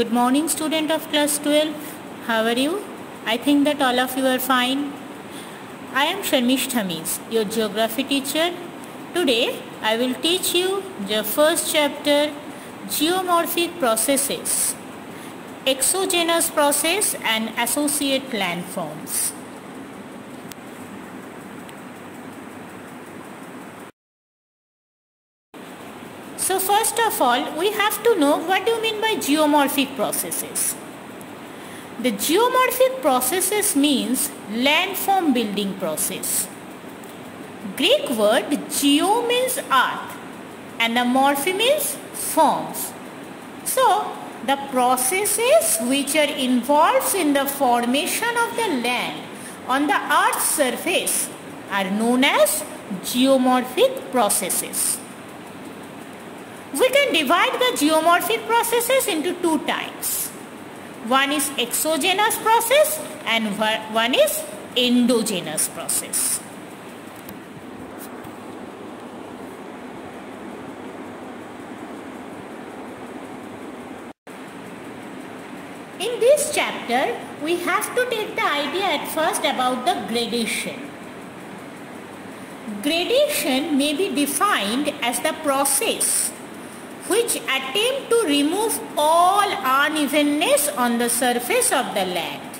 Good morning student of class 12. How are you? I think that all of you are fine. I am Sharmish Thamis, your geography teacher. Today I will teach you the first chapter geomorphic processes, exogenous process and associate landforms. So first of all, we have to know what do you mean by geomorphic processes. The geomorphic processes means landform building process. Greek word geo means earth and the morphe means forms. So the processes which are involved in the formation of the land on the earth's surface are known as geomorphic processes. We can divide the geomorphic processes into two types. One is exogenous process and one is endogenous process. In this chapter, we have to take the idea at first about the gradation. Gradation may be defined as the process which attempt to remove all unevenness on the surface of the land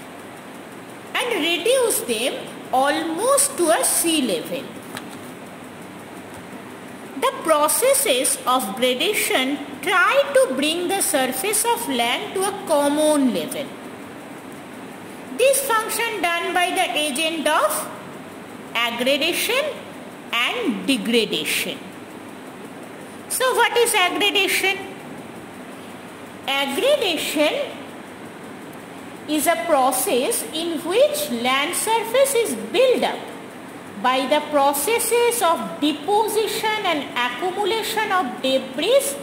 and reduce them almost to a sea level. The processes of gradation try to bring the surface of land to a common level. This function done by the agent of aggradation and degradation. So what is aggradation? Aggradation is a process in which land surface is built up by the processes of deposition and accumulation of debris,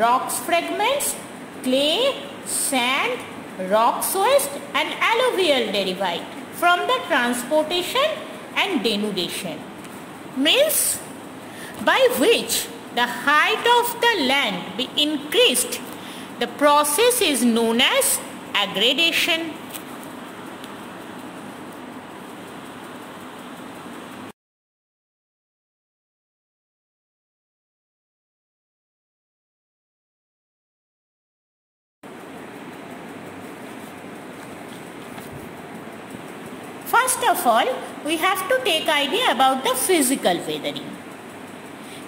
rocks fragments, clay, sand, rock waste and alluvial derivate from the transportation and denudation. Means by which the height of the land be increased. The process is known as aggradation. First of all, we have to take idea about the physical weathering.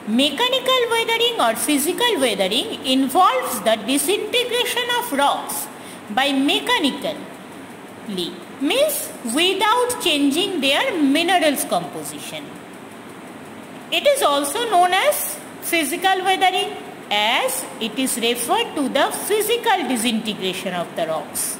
Mechanical weathering or physical weathering involves the disintegration of rocks by mechanically means without changing their minerals composition. It is also known as physical weathering as it is referred to the physical disintegration of the rocks.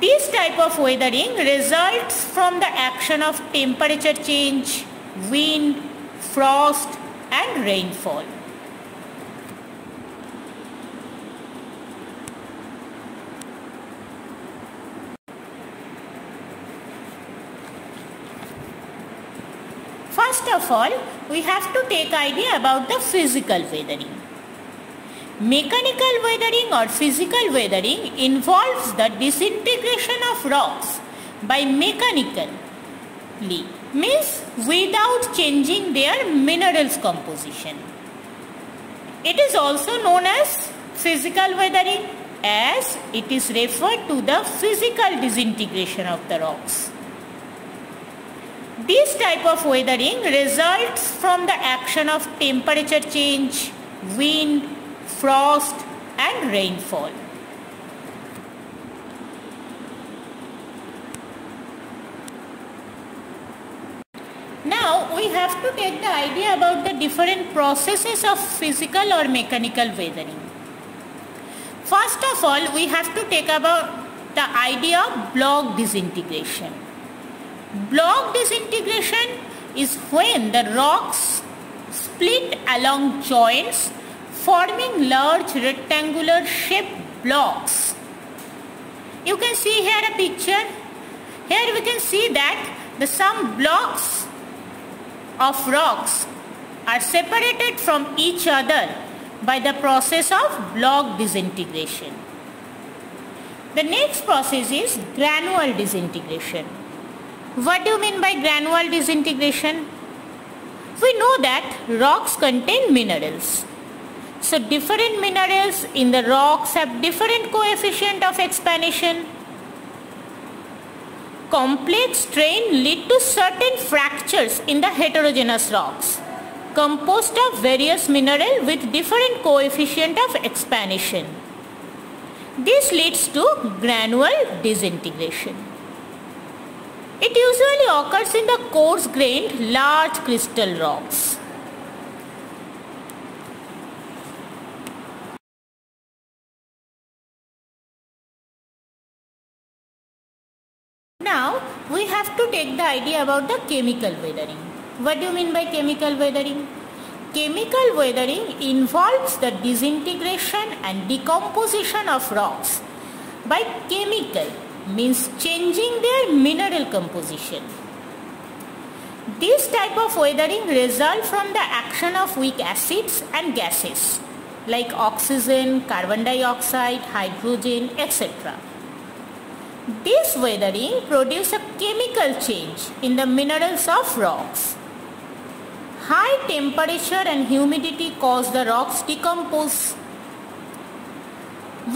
This type of weathering results from the action of temperature change, wind, frost and rainfall. First of all, we have to take idea about the physical weathering. Mechanical weathering or physical weathering involves the disintegration of rocks by mechanically means without changing their minerals composition. It is also known as physical weathering as it is referred to the physical disintegration of the rocks. This type of weathering results from the action of temperature change, wind, frost and rainfall. Now we have to take the idea about the different processes of physical or mechanical weathering. First of all, we have to take about the idea of block disintegration. Block disintegration is when the rocks split along joints forming large rectangular shaped blocks. You can see here a picture. Here we can see that the some blocks of rocks are separated from each other by the process of block disintegration. The next process is granular disintegration. What do you mean by granular disintegration? We know that rocks contain minerals. So different minerals in the rocks have different coefficient of expansion. Complex strain lead to certain fractures in the heterogeneous rocks composed of various mineral with different coefficient of expansion. This leads to granular disintegration. It usually occurs in the coarse-grained large crystal rocks. Now we have to take the idea about the chemical weathering. What do you mean by chemical weathering? Chemical weathering involves the disintegration and decomposition of rocks by chemical means changing their mineral composition. This type of weathering result from the action of weak acids and gases like oxygen, carbon dioxide, hydrogen, etc. This weathering produce a chemical change in the minerals of rocks. High temperature and humidity cause the rocks to decompose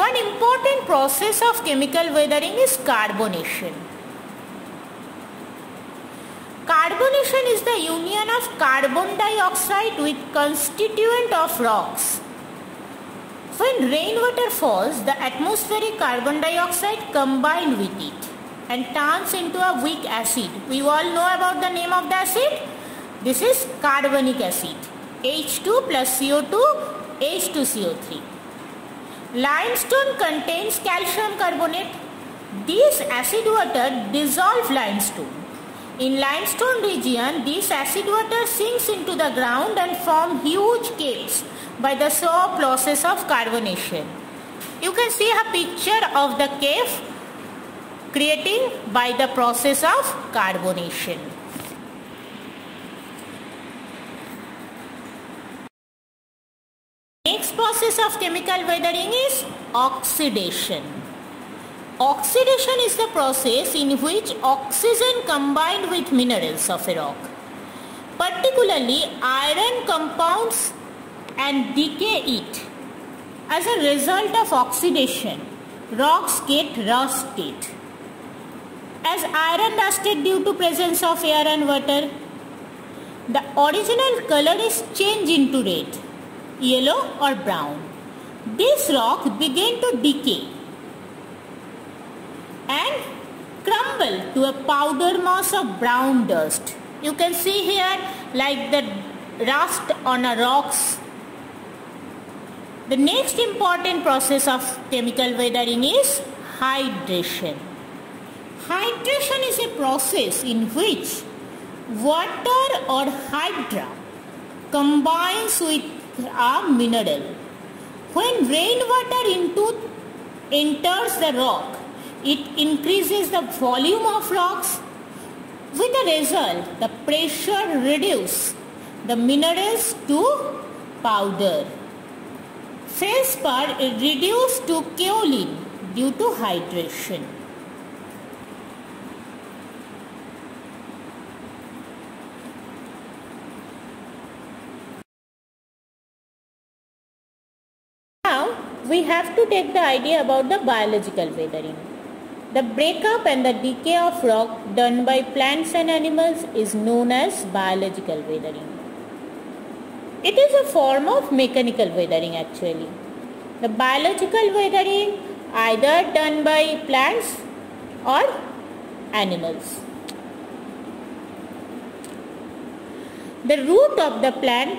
one important process of chemical weathering is carbonation. Carbonation is the union of carbon dioxide with constituent of rocks. When rainwater falls, the atmospheric carbon dioxide combines with it and turns into a weak acid. We all know about the name of the acid. This is carbonic acid. H2 plus CO2, H2CO3. Limestone contains calcium carbonate. This acid water dissolve limestone. In limestone region, this acid water sinks into the ground and form huge caves by the slow process of carbonation. You can see a picture of the cave creating by the process of carbonation. Next process of chemical weathering is oxidation. Oxidation is the process in which oxygen combined with minerals of a rock, particularly iron compounds and decay it. As a result of oxidation, rocks get rusted. As iron rusted due to presence of air and water, the original color is changed into red yellow or brown. This rock began to decay and crumble to a powder mass of brown dust. You can see here like the rust on a rocks. The next important process of chemical weathering is hydration. Hydration is a process in which water or hydra combines with a mineral. When rainwater into enters the rock, it increases the volume of rocks. With the result, the pressure reduces the minerals to powder. Feldspar is reduced to kaolin due to hydration. Now we have to take the idea about the biological weathering. The breakup and the decay of rock done by plants and animals is known as biological weathering. It is a form of mechanical weathering actually. The biological weathering either done by plants or animals. The root of the plant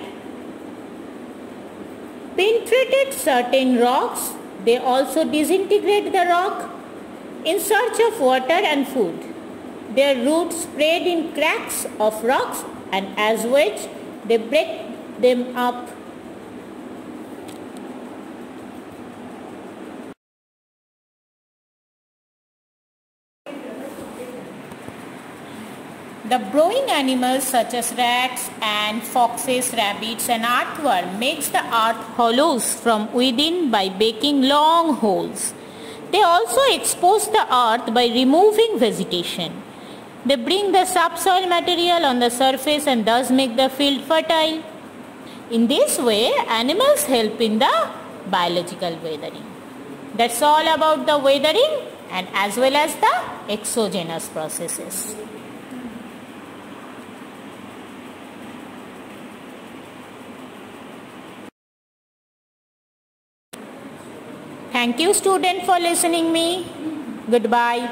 penetrated certain rocks. They also disintegrate the rock in search of water and food. Their roots spread in cracks of rocks and as which they break them up. The burrowing animals such as rats, and foxes, rabbits and earthworm makes the earth hollows from within by making long holes. They also expose the earth by removing vegetation. They bring the subsoil material on the surface and thus make the field fertile. In this way, animals help in the biological weathering. That's all about the weathering and as well as the exogenous processes. Thank you student for listening me. Goodbye.